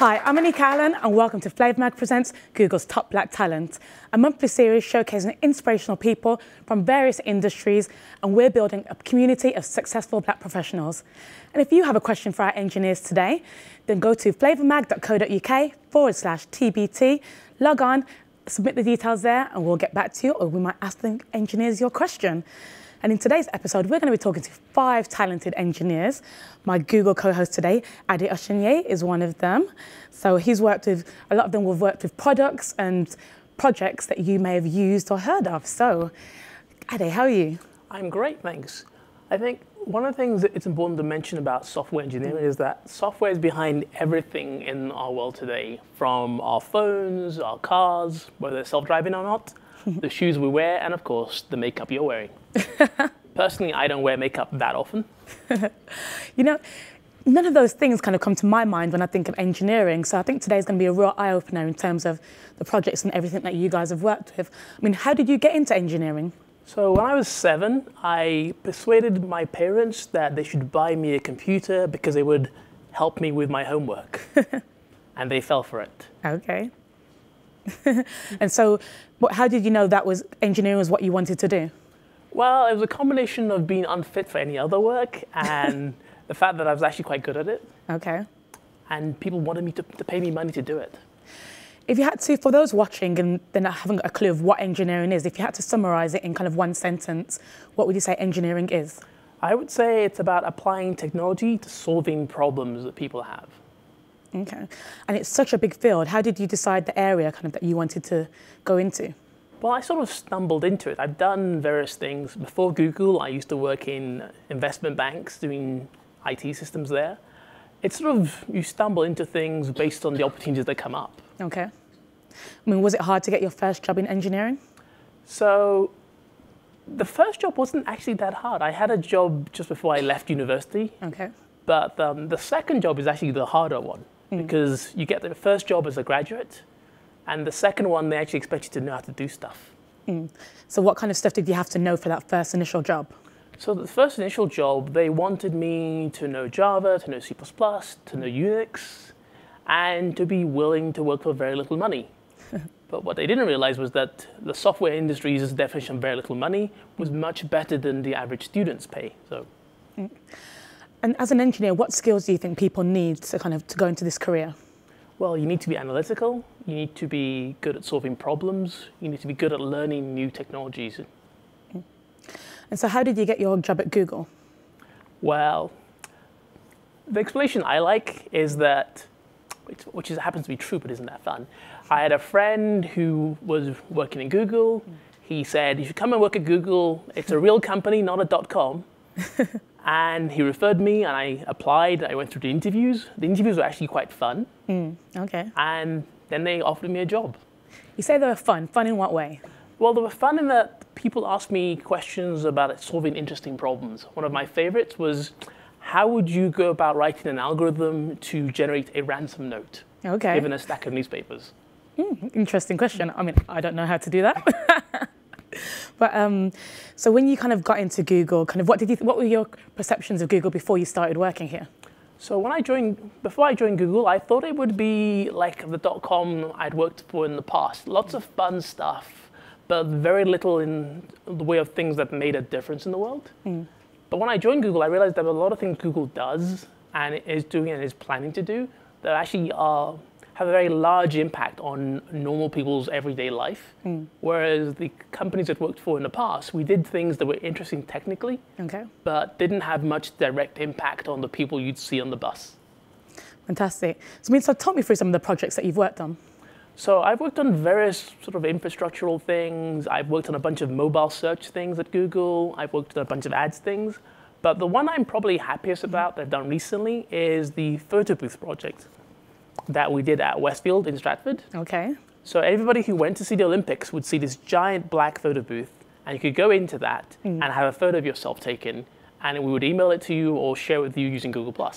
Hi, I'm Anika Allen, and welcome to Flavour Mag Presents Google's Top Black Talent, a monthly series showcasing inspirational people from various industries, and we're building a community of successful black professionals. And if you have a question for our engineers today, then go to flavourmag.co.uk forward slash TBT, log on, submit the details there, and we'll get back to you, or we might ask the engineers your question. And in today's episode, we're going to be talking to five talented engineers. My Google co-host today, Ade Oshineye, is one of them. So he's worked with, a lot of them have worked with products and projects that you may have used or heard of. So, Ade, how are you? I'm great, thanks. I think one of the things that it's important to mention about software engineering is that software is behind everything in our world today, from our phones, our cars, whether they're self-driving or not, the shoes we wear, and of course, the makeup you're wearing. Personally, I don't wear makeup that often. you know, none of those things kind of come to my mind when I think of engineering. So I think today's going to be a real eye opener in terms of the projects and everything that you guys have worked with. I mean, how did you get into engineering? So when I was seven, I persuaded my parents that they should buy me a computer because it would help me with my homework. and they fell for it. Okay. and so, how did you know that was engineering was what you wanted to do? Well, it was a combination of being unfit for any other work and the fact that I was actually quite good at it. Okay. And people wanted me to, to pay me money to do it. If you had to, for those watching and then haven't got a clue of what engineering is, if you had to summarize it in kind of one sentence, what would you say engineering is? I would say it's about applying technology to solving problems that people have. Okay. And it's such a big field. How did you decide the area kind of that you wanted to go into? Well, I sort of stumbled into it. I've done various things. Before Google, I used to work in investment banks doing IT systems there. It's sort of, you stumble into things based on the opportunities that come up. Okay. I mean, was it hard to get your first job in engineering? So, the first job wasn't actually that hard. I had a job just before I left university. Okay. But um, the second job is actually the harder one mm. because you get the first job as a graduate, and the second one, they actually expect you to know how to do stuff. Mm. So what kind of stuff did you have to know for that first initial job? So the first initial job, they wanted me to know Java, to know C++, to know Unix, and to be willing to work for very little money. but what they didn't realize was that the software industry's definition of very little money was much better than the average student's pay. So. Mm. And as an engineer, what skills do you think people need to kind of to go into this career? Well, you need to be analytical, you need to be good at solving problems, you need to be good at learning new technologies. And so how did you get your job at Google? Well, the explanation I like is that, which is, happens to be true but isn't that fun, I had a friend who was working in Google. He said, you should come and work at Google. It's a real company, not a dot-com. And he referred me, and I applied. I went through the interviews. The interviews were actually quite fun. Mm, okay. And then they offered me a job. You say they were fun. Fun in what way? Well, they were fun in that people asked me questions about solving interesting problems. One of my favorites was, how would you go about writing an algorithm to generate a ransom note? Okay. Given a stack of newspapers. Mm, interesting question. I mean, I don't know how to do that. But um, so when you kind of got into Google, kind of what did you, what were your perceptions of Google before you started working here? So when I joined, before I joined Google, I thought it would be like the dot-com I'd worked for in the past. Lots of fun stuff, but very little in the way of things that made a difference in the world. Mm. But when I joined Google, I realized there were a lot of things Google does and is doing and is planning to do that actually are have a very large impact on normal people's everyday life. Mm. Whereas the companies I've worked for in the past, we did things that were interesting technically, okay. but didn't have much direct impact on the people you'd see on the bus. Fantastic. So, I mean, so talk me through some of the projects that you've worked on. So I've worked on various sort of infrastructural things. I've worked on a bunch of mobile search things at Google. I've worked on a bunch of ads things. But the one I'm probably happiest about that I've done recently is the photo booth project that we did at Westfield in Stratford. Okay. So everybody who went to see the Olympics would see this giant black photo booth, and you could go into that mm. and have a photo of yourself taken, and we would email it to you or share with you using Google+.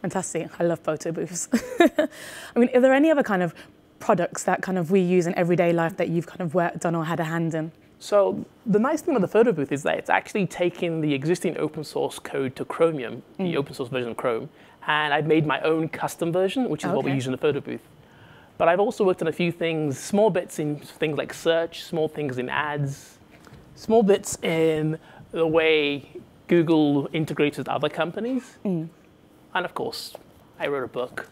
Fantastic. I love photo booths. I mean, are there any other kind of products that kind of we use in everyday life that you've kind of worked on or had a hand in? So the nice thing about the photo booth is that it's actually taking the existing open source code to Chromium, mm. the open source version of Chrome, and I've made my own custom version, which is what we use in the photo booth. But I've also worked on a few things, small bits in things like search, small things in ads, small bits in the way Google integrates with other companies. And of course, I wrote a book,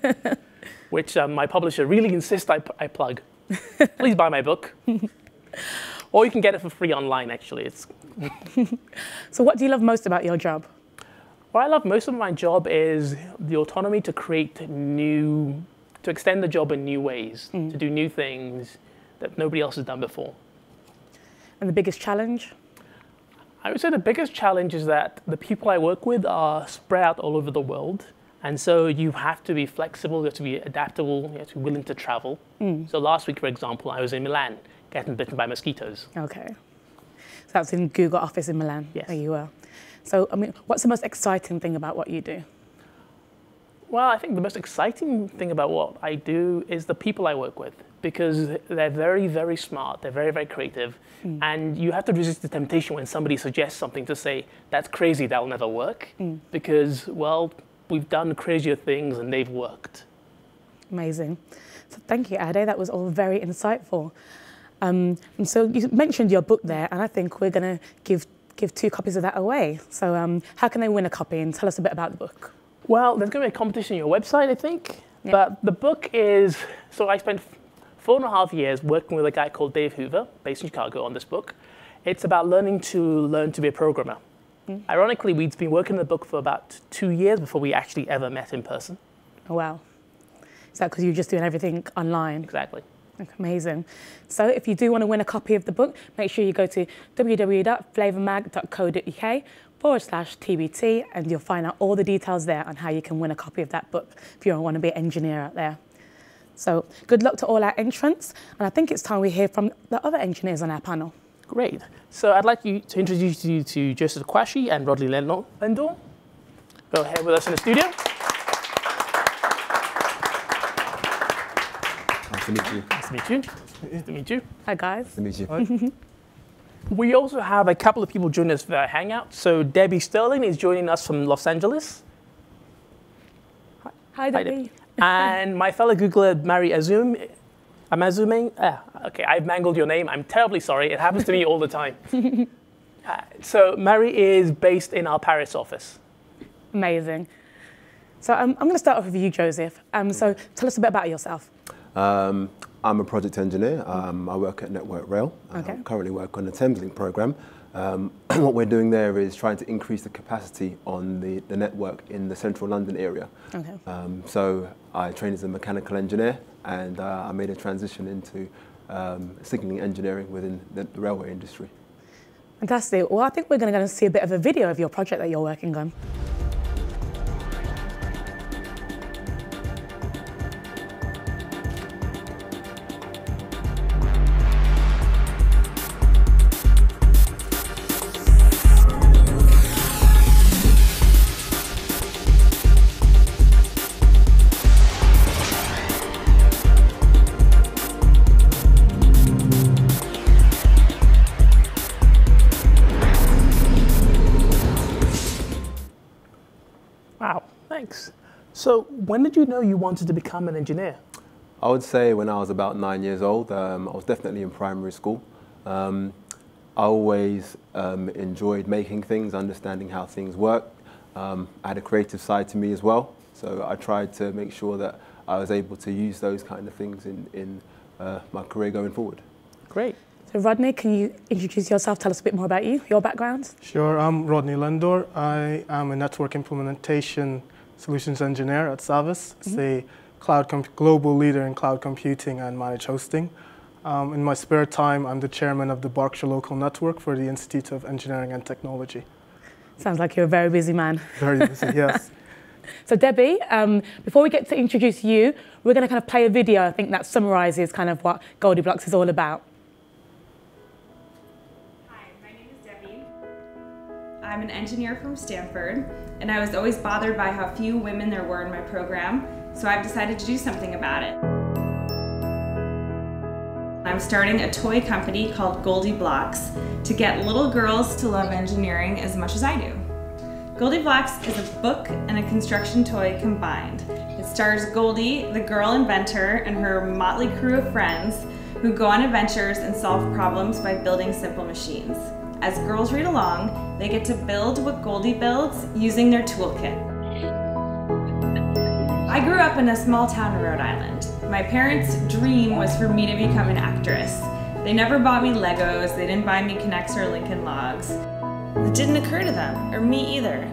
which um, my publisher really insists I, I plug. Please buy my book. or you can get it for free online, actually. It's So, what do you love most about your job? What I love most of my job is the autonomy to create new, to extend the job in new ways, mm. to do new things that nobody else has done before. And the biggest challenge? I would say the biggest challenge is that the people I work with are spread out all over the world. And so you have to be flexible, you have to be adaptable, you have to be willing to travel. Mm. So last week, for example, I was in Milan getting bitten by mosquitoes. Okay. So that's in Google office in Milan. Yes. There you were. So, I mean, what's the most exciting thing about what you do? Well, I think the most exciting thing about what I do is the people I work with because they're very, very smart, they're very, very creative, hmm. and you have to resist the temptation when somebody suggests something to say, that's crazy, that'll never work, hmm. because, well, we've done crazier things and they've worked. Amazing. So thank you, Ade. That was all very insightful. Um, and so you mentioned your book there, and I think we're going to give give two copies of that away. So um, how can they win a copy? And tell us a bit about the book. Well, there's going to be a competition on your website, I think. But the book is so I spent four and a half years working with a guy called Dave Hoover, based in Chicago, on this book. It's about learning to learn to be a programmer. Ironically, we'd been working on the book for about two years before we actually ever met in person. Oh, wow. Is that because you're just doing everything online? Exactly. Okay, Amazing. So if you do want to win a copy of the book, make sure you go to www.flavourmag.co.uk forward slash TBT and you'll find out all the details there on how you can win a copy of that book if you want to be an engineer out there. So good luck to all our entrants. And I think it's time we hear from the other engineers on our panel. Great. So I'd like you to introduce you to Joseph Quashie and Rodney Lendore. Lendore. Go ahead with us in the studio. Nice to meet you. Nice to meet you. Nice to meet you. Hi, guys. Nice to meet you. We also have a couple of people joining us for our hangout. So Debbie Sterling is joining us from Los Angeles. Hi, Hi, Debbie. Debbie. and my fellow Googler, Mary Azum. I'm assuming, ah, okay, I've mangled your name. I'm terribly sorry. It happens to me all the time. Uh, so Mary is based in our Paris office. Amazing. So um, I'm going to start off with you, Joseph. Um, so tell us a bit about yourself. Um, I'm a project engineer. Um, I work at Network Rail. I Okay. currently work on the Thameslink program. Um, what we're doing there is trying to increase the capacity on the, the network in the central London area. Okay. Um, so I trained as a mechanical engineer and uh, I made a transition into um, signalling engineering within the, the railway industry. Fantastic. Well, I think we're going to see a bit of a video of your project that you're working on. When did you know you wanted to become an engineer? I would say when I was about nine years old, um, I was definitely in primary school. Um, I always um, enjoyed making things, understanding how things work. Um, I had a creative side to me as well, so I tried to make sure that I was able to use those kind of things in, in uh, my career going forward. Great. So, Rodney, can you introduce yourself? Tell us a bit more about you, your background. Sure, I'm Rodney Lendore. I am a network implementation solutions engineer at Savvis. It's a cloud com- global leader in cloud computing and managed hosting. Um, in my spare time, I'm the chairman of the Berkshire Local Network for the Institute of Engineering and Technology. Sounds like you're a very busy man. Very busy, yes. So, Debbie, um, before we get to introduce you, we're going to kind of play a video, I think that summarizes kind of what GoldieBlox is all about. Hi, my name is Debbie. I'm an engineer from Stanford, and I was always bothered by how few women there were in my program, so I've decided to do something about it. I'm starting a toy company called GoldieBlox to get little girls to love engineering as much as I do. GoldieBlox is a book and a construction toy combined. It stars Goldie, the girl inventor, and her motley crew of friends who go on adventures and solve problems by building simple machines. As girls read along, they get to build what Goldie builds using their toolkit. I grew up in a small town in Rhode Island. My parents' dream was for me to become an actress. They never bought me Legos, they didn't buy me K'NEX or Lincoln Logs. It didn't occur to them, or me either.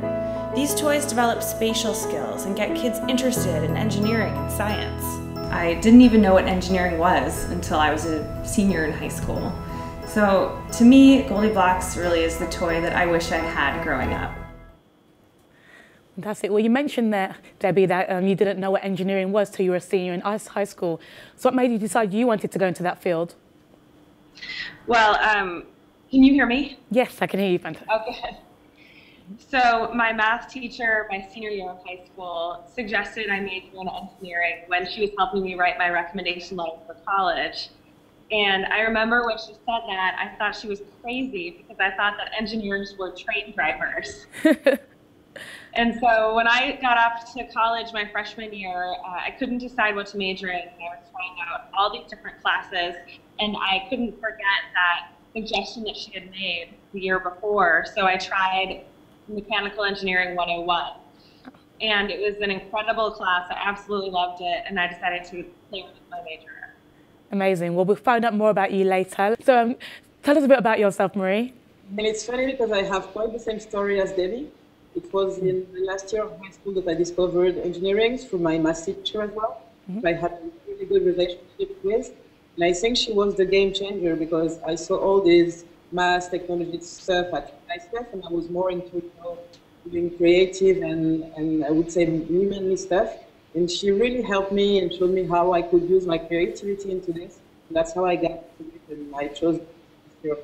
These toys develop spatial skills and get kids interested in engineering and science. I didn't even know what engineering was until I was a senior in high school. So to me, GoldieBlox really is the toy that I wish I'd had growing up. Fantastic. Well, you mentioned there, Debbie, that um, you didn't know what engineering was till you were a senior in high school. So what made you decide you wanted to go into that field? Well, um, can you hear me? Yes, I can hear you. Fantastic. Okay. So my math teacher, my senior year of high school, suggested I major in engineering when she was helping me write my recommendation letter for college. And I remember when she said that, I thought she was crazy because I thought that engineers were train drivers. and so when I got off to college my freshman year, uh, I couldn't decide what to major in. I was trying out all these different classes, and I couldn't forget that suggestion that she had made the year before. So I tried Mechanical Engineering 101. And it was an incredible class. I absolutely loved it. And I decided to play with my major. Amazing. Well, we'll find out more about you later. So um, tell us a bit about yourself, Marie. And it's funny because I have quite the same story as Debbie. It was in the last year of high school that I discovered engineering through my math teacher as well. Mm-hmm. I had a really good relationship with. And I think she was the game changer because I saw all these math technology stuff at ICF and I was more into you know, doing creative and, and I would say womanly stuff. And she really helped me and showed me how I could use my creativity into this. And that's how I got to it and I chose Zero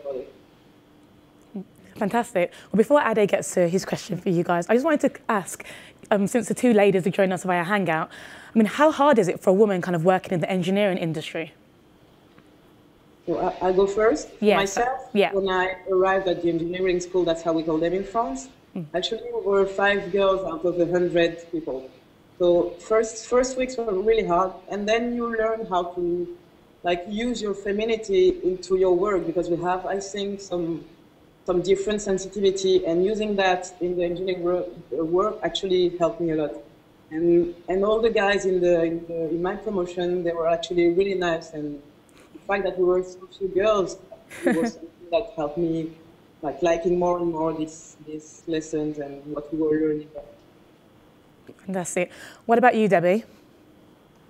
Fantastic. Well, before Ade gets to his question for you guys, I just wanted to ask, um, since the two ladies are joining us via Hangout, I mean, how hard is it for a woman kind of working in the engineering industry? So I, I go first. Yes. Myself, yeah. when I arrived at the engineering school, that's how we call them in France. Mm. Actually, we were five girls out of a hundred people. So first first weeks were really hard, and then you learn how to like use your femininity into your work because we have, I think, some some different sensitivity, and using that in the engineering work, actually helped me a lot. And and all the guys in the in, the, in my promotion, they were actually really nice and the fact that we were so few girls was something that helped me like liking more and more these these lessons and what we were learning. Fantastic. What about you, Debbie?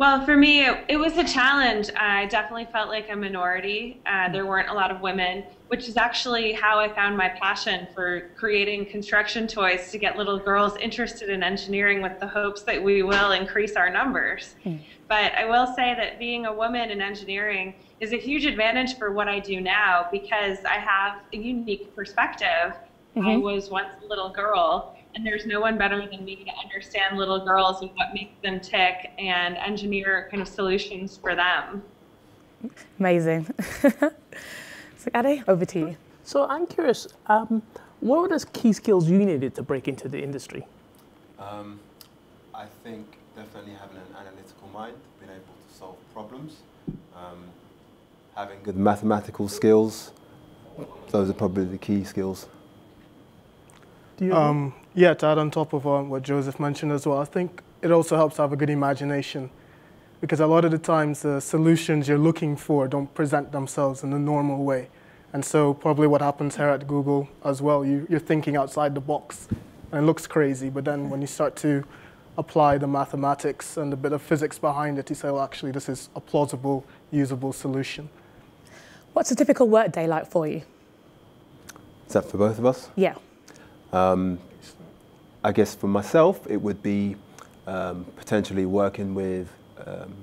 Well, for me, it, it, was a challenge. I definitely felt like a minority. Uh, there weren't a lot of women, which is actually how I found my passion for creating construction toys to get little girls interested in engineering with the hopes that we will increase our numbers. Mm. But I will say that being a woman in engineering is a huge advantage for what I do now because I have a unique perspective. Mm-hmm. I was once a little girl, and there's no one better than me to understand little girls and what makes them tick and engineer kind of solutions for them. Amazing. so, Ade, over to you. So, I'm curious, um, what were the key skills you needed to break into the industry? Um, I think definitely having an analytical mind, being able to solve problems. Um, having good mathematical skills. Those are probably the key skills. Do you um, yeah, to add on top of um, what Joseph mentioned as well, I think it also helps to have a good imagination because a lot of the times the solutions you're looking for don't present themselves in the normal way. And so probably what happens here at Google as well, you, you're thinking outside the box and it looks crazy, but then when you start to apply the mathematics and a bit of physics behind it, you say, well, actually, this is a plausible, usable solution. What's a typical work day like for you? Is that for both of us? Yeah. Um, I guess for myself, it would be um, potentially working with um,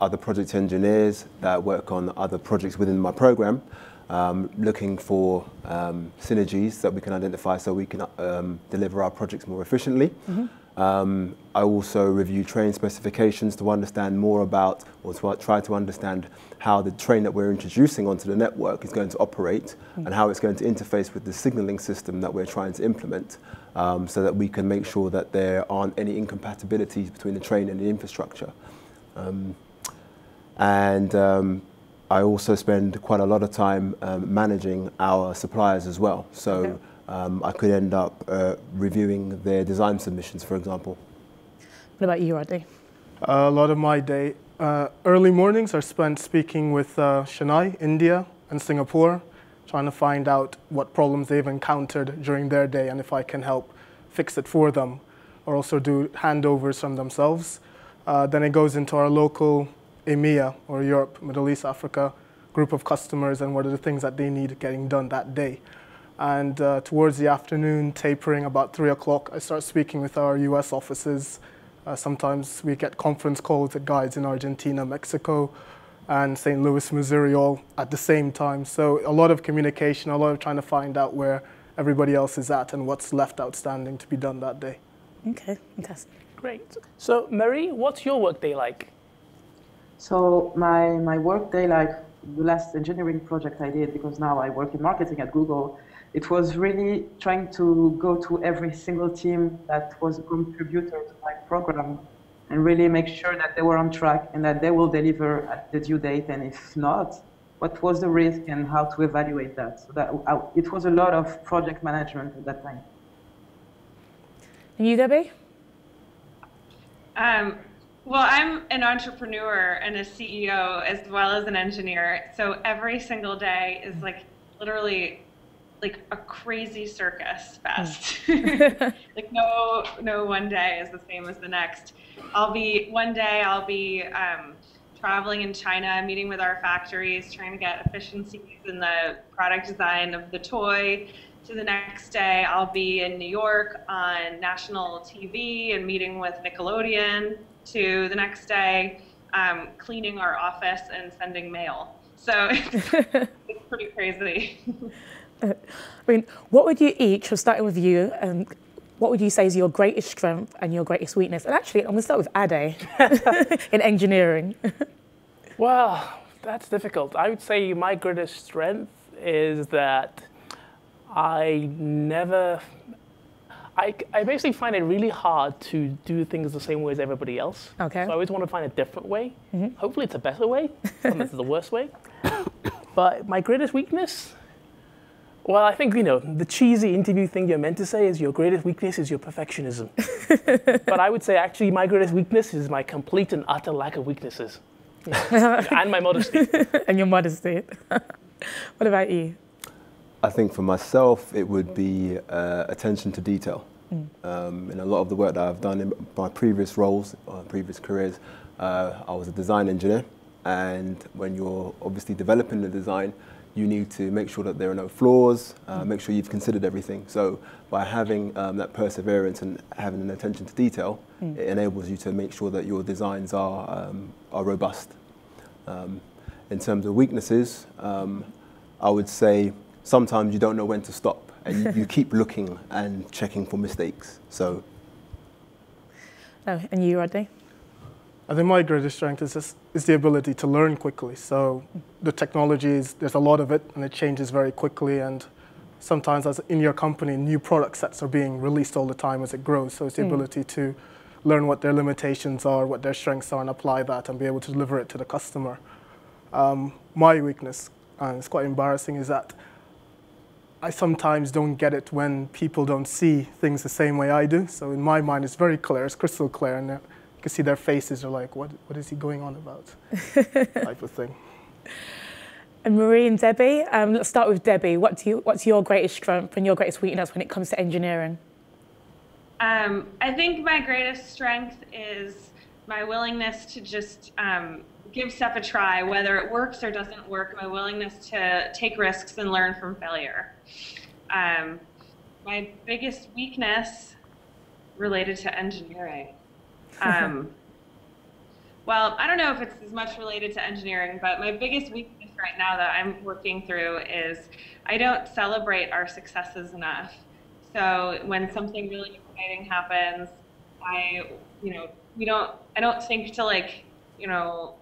other project engineers that work on other projects within my program, um, looking for um, synergies that we can identify so we can um, deliver our projects more efficiently. Mm-hmm. Um, I also review train specifications to understand more about, or to try to understand how the train that we're introducing onto the network is going to operate mm. and how it's going to interface with the signaling system that we're trying to implement um, so that we can make sure that there aren't any incompatibilities between the train and the infrastructure. Um, and um, I also spend quite a lot of time um, managing our suppliers as well. So. Okay um, I could end up uh, reviewing their design submissions, for example. What about you, Rodney? Uh, a lot of my day, uh, early mornings are spent speaking with uh, Chennai, India, and Singapore, trying to find out what problems they've encountered during their day and if I can help fix it for them, or also do handovers from themselves. Uh, then it goes into our local EMEA, or Europe, Middle East, Africa, group of customers and what are the things that they need getting done that day. And uh, towards the afternoon, tapering about 3 o'clock, I start speaking with our US offices. Uh, sometimes we get conference calls with guides in Argentina, Mexico, and St. Louis, Missouri, all at the same time. So a lot of communication, a lot of trying to find out where everybody else is at and what's left outstanding to be done that day. Okay, fantastic. Great. So, Marie, what's your workday like? So my my workday, like the last engineering project I did, because now I work in marketing at Google, it was really trying to go to every single team that was a contributor to my program and really make sure that they were on track and that they will deliver at the due date. And if not, what was the risk and how to evaluate that. So that uh, it was a lot of project management at that time. And you, Debbie? Um, well, I'm an entrepreneur and a CEO as well as an engineer. So every single day is like literally like a crazy circus fest. Hmm. like no no one day is the same as the next. I'll be one day I'll be um, traveling in China, meeting with our factories, trying to get efficiencies in the product design of the toy. To the next day, I'll be in New York on national TV and meeting with Nickelodeon. To the next day, um, cleaning our office and sending mail. So it's pretty crazy. I mean, what would you each, starting with you, and um, what would you say is your greatest strength and your greatest weakness? And actually, I'm going to start with Ade in engineering. well, that's difficult. I would say my greatest strength is that I never. I, I basically find it really hard to do things the same way as everybody else. Okay. So I always want to find a different way. Mm-hmm. Hopefully, it's a better way. Sometimes it's the worst way. But my greatest weakness well, I think, you know, the cheesy interview thing you're meant to say is your greatest weakness is your perfectionism. but I would say actually my greatest weakness is my complete and utter lack of weaknesses. and my modesty. and your modesty. what about you? I think for myself, it would be uh, attention to detail. Mm. Um, in a lot of the work that I've done in my previous roles, or previous careers, uh, I was a design engineer. And when you're obviously developing the design, you need to make sure that there are no flaws, uh, make sure you've considered everything. So by having um, that perseverance and having an attention to detail, mm. it enables you to make sure that your designs are, um, are robust. Um, in terms of weaknesses, um, I would say sometimes you don't know when to stop and you, you keep looking and checking for mistakes. So. Oh, and you, Rodney? I think my greatest strength is, just, is the ability to learn quickly. So the technology is, there's a lot of it and it changes very quickly. And sometimes as in your company, new product sets are being released all the time as it grows. So it's the mm. ability to learn what their limitations are, what their strengths are, and apply that and be able to deliver it to the customer. Um, my weakness, and it's quite embarrassing, is that I sometimes don't get it when people don't see things the same way I do. So in my mind, it's very clear, it's crystal clear, and you can see their faces are like, what, what is he going on about? type of thing. And Marie and Debbie, um, let's start with Debbie. What do you, what's your greatest strength and your greatest weakness when it comes to engineering? Um, I think my greatest strength is my willingness to just um, give stuff a try, whether it works or doesn't work, my willingness to take risks and learn from failure. Um, my biggest weakness related to engineering. Um, well, I don't know if it's as much related to engineering, but my biggest weakness right now that I'm working through is I don't celebrate our successes enough. So when something really exciting happens, I, you know, we don't, I don't think to like, you know,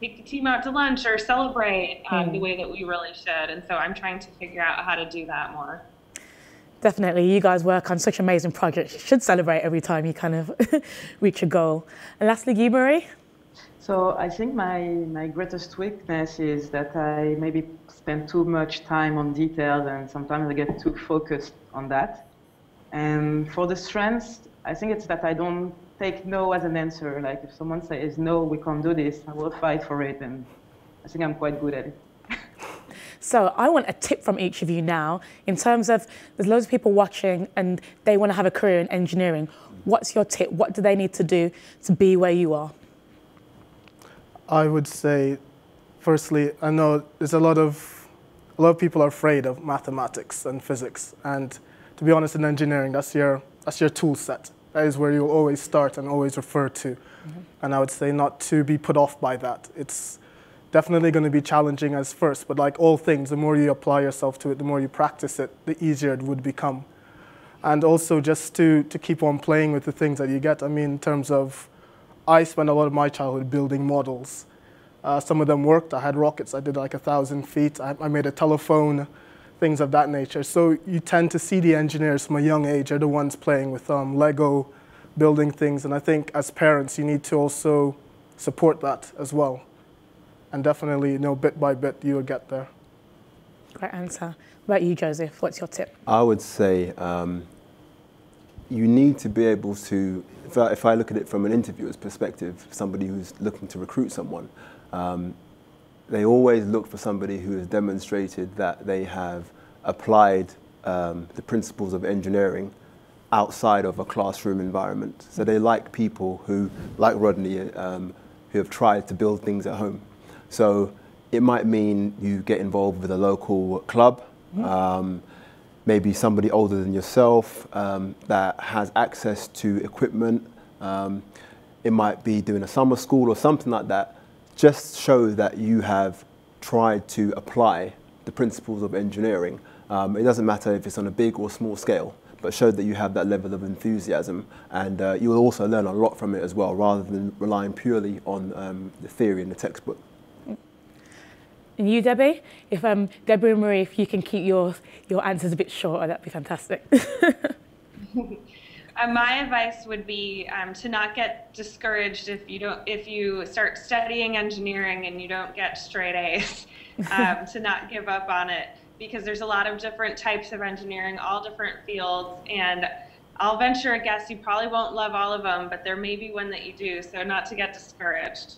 take the team out to lunch or celebrate um, mm. the way that we really should. And so I'm trying to figure out how to do that more. Definitely, you guys work on such amazing projects. You should celebrate every time you kind of reach a goal. And lastly, you, Marie? So I think my, my greatest weakness is that I maybe spend too much time on details and sometimes I get too focused on that. And for the strengths, I think it's that I don't take no as an answer. Like if someone says, no, we can't do this, I will fight for it. And I think I'm quite good at it. So I want a tip from each of you now in terms of there's loads of people watching and they want to have a career in engineering. What's your tip? What do they need to do to be where you are? I would say, firstly, I know there's a lot of a lot of people are afraid of mathematics and physics, and to be honest, in engineering, that's your that's your tool set. That is where you'll always start and always refer to. Mm -hmm. And I would say not to be put off by that. It's definitely going to be challenging as first, but like all things, the more you apply yourself to it, the more you practice it, the easier it would become. And also just to, to keep on playing with the things that you get. I mean, in terms of, I spent a lot of my childhood building models. Uh, some of them worked. I had rockets. I did like a thousand feet. I, I made a telephone, things of that nature. So you tend to see the engineers from a young age are the ones playing with um, Lego, building things. And I think as parents, you need to also support that as well and definitely, you know, bit by bit, you will get there. Great answer. What about you, Joseph? What's your tip? I would say um, you need to be able to, if I, if I, look at it from an interviewer's perspective, somebody who's looking to recruit someone, um, they always look for somebody who has demonstrated that they have applied um, the principles of engineering outside of a classroom environment. So they like people who, like Rodney, um, who have tried to build things at home. So it might mean you get involved with a local club, mm-hmm. um, maybe somebody older than yourself um, that has access to equipment. Um, it might be doing a summer school or something like that. Just show that you have tried to apply the principles of engineering. Um, it doesn't matter if it's on a big or small scale, but show that you have that level of enthusiasm. And uh, you will also learn a lot from it as well, rather than relying purely on um, the theory in the textbook. And you, Debbie, if um, Debbie and Marie, if you can keep your, your answers a bit shorter, that'd be fantastic. Uh, my advice would be um, to not get discouraged if you don't if you start studying engineering and you don't get straight A's. Um, to not give up on it because there's a lot of different types of engineering, all different fields, and I'll venture a guess you probably won't love all of them, but there may be one that you do. So not to get discouraged.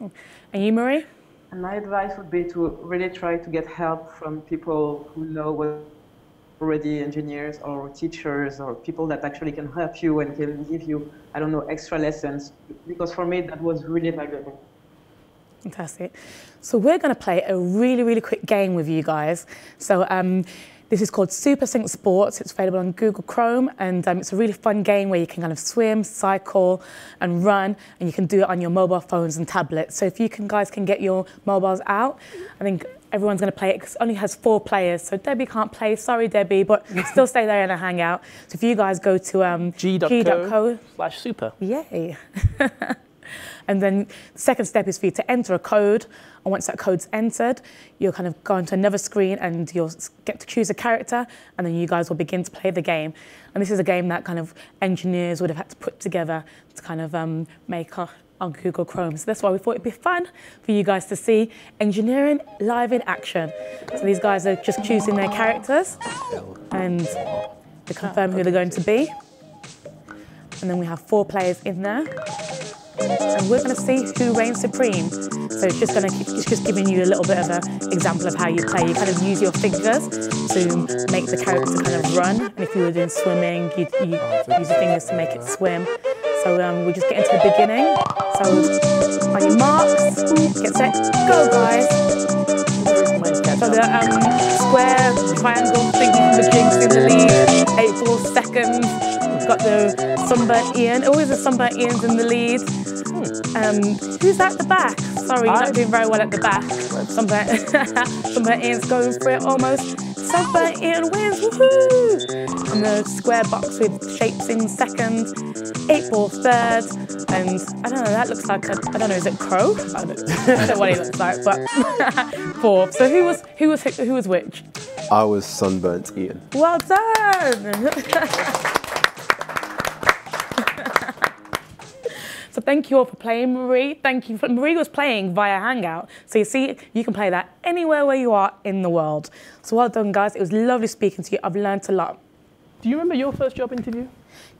And you, Marie? And my advice would be to really try to get help from people who know what already engineers or teachers or people that actually can help you and can give you, I don't know, extra lessons. Because for me, that was really valuable. Fantastic. So we're going to play a really, really quick game with you guys. So um, this is called Super Sync Sports. It's available on Google Chrome, and um, it's a really fun game where you can kind of swim, cycle, and run, and you can do it on your mobile phones and tablets. So if you can, guys can get your mobiles out, I think everyone's going to play it because it only has four players. So Debbie can't play. Sorry, Debbie, but still stay there and hang out. So if you guys go to um, g.co slash super. Yay. And then the second step is for you to enter a code. And once that code's entered, you'll kind of go into another screen and you'll get to choose a character. And then you guys will begin to play the game. And this is a game that kind of engineers would have had to put together to kind of um, make a, on Google Chrome. So that's why we thought it'd be fun for you guys to see engineering live in action. So these guys are just choosing their characters and they confirm who they're going to be. And then we have four players in there and we're going to see who reigns supreme. So it's just going to it's just giving you a little bit of an example of how you play. You kind of use your fingers to make the character kind of run. And if you were doing swimming, you you use your fingers to make it swim. So um, we just get into the beginning. So on your marks, get set, go guys. So the um, square, triangle, thinking the jinx in the lead, eight four seconds. We've got the sunburnt Ian, always the sunburnt Ian's in the lead. Um, who's at the back? sorry, you're not doing very well at the back. Sunburnt, Sunburnt Ian's going for it almost. Sunburnt Ian wins, woohoo! And the square box with shapes in second, eight ball third, and I don't know, that looks like, a, I don't know, is it Crow? I don't, I don't know what he looks like, but fourth. So who was, who was, who was which? I was sunburnt Ian. Well done! So thank you all for playing, Marie. Thank you. For, Marie was playing via Hangout. So you see, you can play that anywhere where you are in the world. So well done, guys. It was lovely speaking to you. I've learned a lot. Do you remember your first job interview?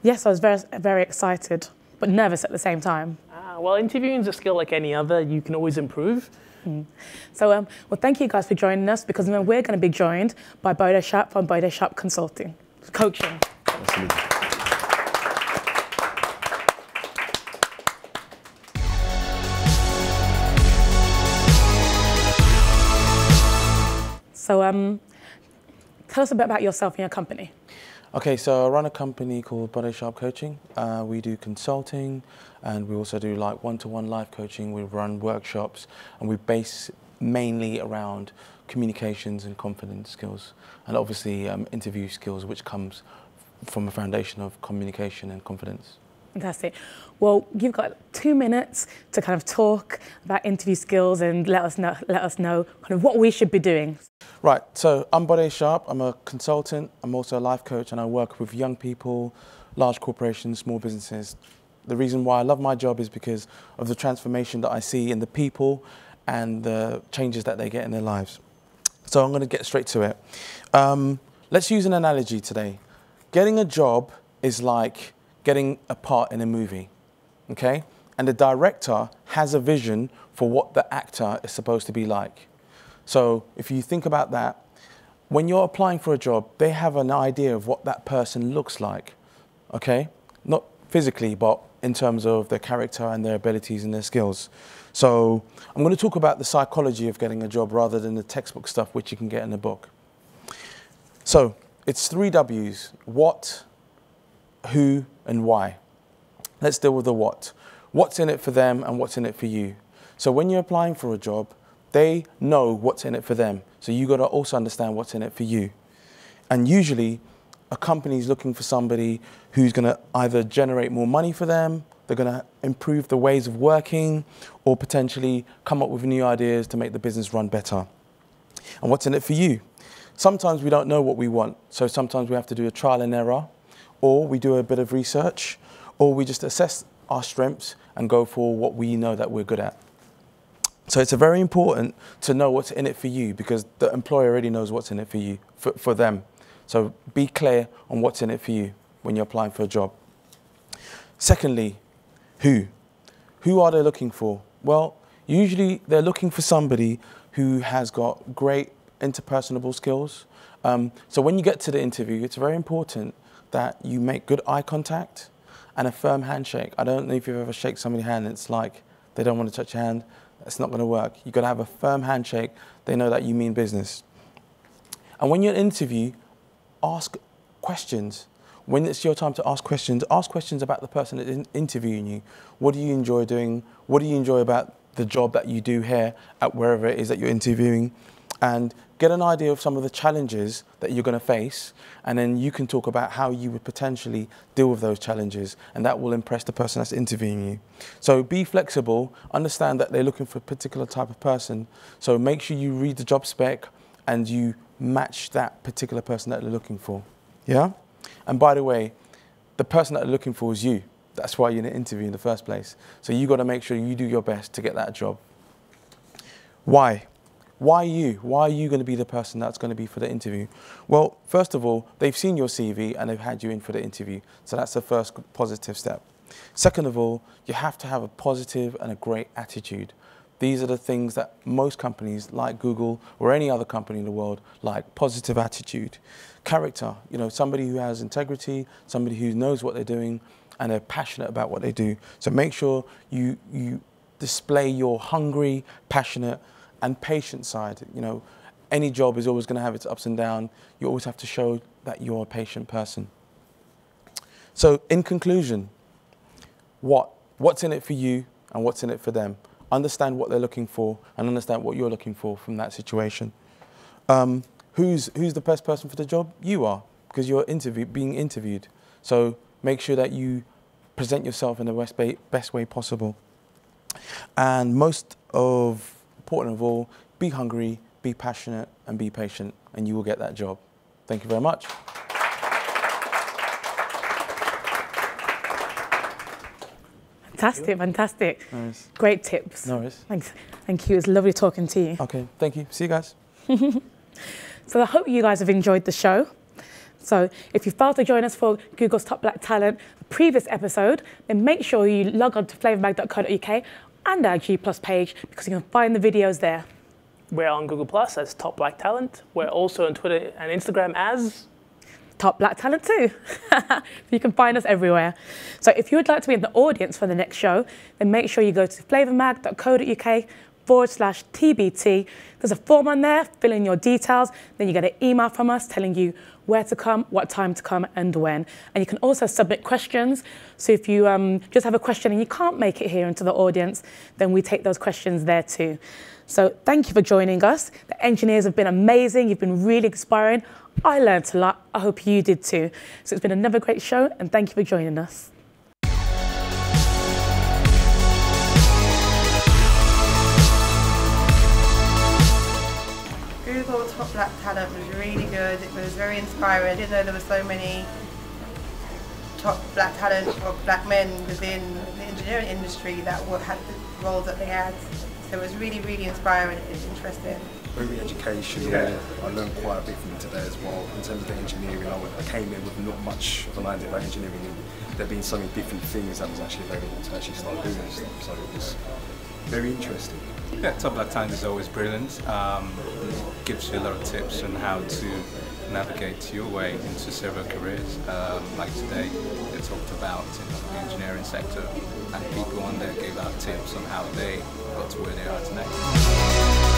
Yes, I was very, very excited, but nervous at the same time. Ah, well, interviewing is a skill like any other. You can always improve. Mm. So, um, well, thank you guys for joining us because we're going to be joined by Bodo Sharp from Bodo Sharp Consulting, coaching. Absolutely. So um, tell us a bit about yourself and your company. Okay, so I run a company called Body Sharp Coaching. Uh, we do consulting and we also do like one-to-one life coaching. We run workshops and we base mainly around communications and confidence skills and obviously um, interview skills which comes from a foundation of communication and confidence. Fantastic. Well, you've got two minutes to kind of talk about interview skills and let us know, let us know kind of what we should be doing. Right, so I'm Bodo Sharp. I'm a consultant. I'm also a life coach and I work with young people, large corporations, small businesses. The reason why I love my job is because of the transformation that I see in the people and the changes that they get in their lives. So I'm going to get straight to it. Um, let's use an analogy today. Getting a job is like getting a part in a movie, okay? And the director has a vision for what the actor is supposed to be like. So if you think about that, when you're applying for a job, they have an idea of what that person looks like, okay? Not physically, but in terms of their character and their abilities and their skills. So I'm going to talk about the psychology of getting a job rather than the textbook stuff which you can get in a book. So it's three W's, what, who, and why. Let's deal with the what. What's in it for them and what's in it for you. So when you're applying for a job, they know what's in it for them. So you got to also understand what's in it for you. And usually, a company is looking for somebody who's going to either generate more money for them, they're going to improve the ways of working, or potentially come up with new ideas to make the business run better. And what's in it for you? Sometimes we don't know what we want, so sometimes we have to do a trial and error, or we do a bit of research, or we just assess our strengths and go for what we know that we're good at. So it's very important to know what's in it for you because the employer already knows what's in it for you, for, for them. So be clear on what's in it for you when you're applying for a job. Secondly, who? Who are they looking for? Well, usually they're looking for somebody who has got great interpersonable skills. Um, so when you get to the interview, it's very important that you make good eye contact and a firm handshake. I don't know if you've ever shake somebody's hand, it's like they don't want to touch your hand. It's not going to work. You've got to have a firm handshake. They know that you mean business. And when you're in an interview, ask questions. When it's your time to ask questions, ask questions about the person that's interviewing you. What do you enjoy doing? What do you enjoy about the job that you do here at wherever it is that you're interviewing? And get an idea of some of the challenges that you're going to face, and then you can talk about how you would potentially deal with those challenges, and that will impress the person that's interviewing you. So be flexible, understand that they're looking for a particular type of person, so make sure you read the job spec and you match that particular person that they're looking for. Yeah? And by the way, the person that they're looking for is you. That's why you're in an interview in the first place. So you got to make sure you do your best to get that job. Why? Why you? Why are you going to be the person that's going to be for the interview? Well, first of all, they've seen your CV and they've had you in for the interview. So that's the first positive step. Second of all, you have to have a positive and a great attitude. These are the things that most companies like Google or any other company in the world like, positive attitude. Character, you know, somebody who has integrity, somebody who knows what they're doing and they're passionate about what they do. So make sure you, you display your hungry, passionate, and patient side. You know, any job is always going to have its ups and downs. You always have to show that you're a patient person. So, in conclusion, what what's in it for you and what's in it for them? understand what they're looking for and understand what you're looking for from that situation. Um, who's, who's the best person for the job? You are, because you're interview, being interviewed. So make sure that you present yourself in the best best way possible. And most of, important of all, be hungry, be passionate, and be patient, and you will get that job. Thank you very much. Fantastic, fantastic. Nice. Great tips. No worries. Thanks. Thank you. It's lovely talking to you. Okay, thank you. See you guys. So I hope you guys have enjoyed the show. So if you failed to join us for Google's Top Black Talent previous episode, then make sure you log on to flavourmag.co.uk and our G Plus page because you can find the videos there. We're on Google Plus as Top Black Talent. We're also on Twitter and Instagram as Top Black Talent too. you can find us everywhere. So if you would like to be in the audience for the next show, then make sure you go to flavourmag.co.uk forward slash TBT. There's a form on there, fill in your details, then you get an email from us telling you where to come, what time to come, and when. And you can also submit questions. So if you um, just have a question and you can't make it here into the audience, then we take those questions there too. So thank you for joining us. The engineers have been amazing. You've been really inspiring. I learned a lot. I hope you did too. So it's been another great show, and thank you for joining us. Black Talent was really good. It was very inspiring. I didn't know there were so many top black talent or black men within the engineering industry that were, had the roles that they had. So it was really, really inspiring and interesting. very educational. I learned quite a bit from it today as well. In terms of the engineering, I, I came in with not much of an idea about engineering. And there being so many different things that was actually available to actually start doing stuff. So it was very interesting. Yeah, Top Black Talent is always brilliant. Um, gives you a lot of tips on how to navigate your way into several careers. Um, like today, they talked about you know, the engineering sector, and people on there gave out tips on how they got to where they are today.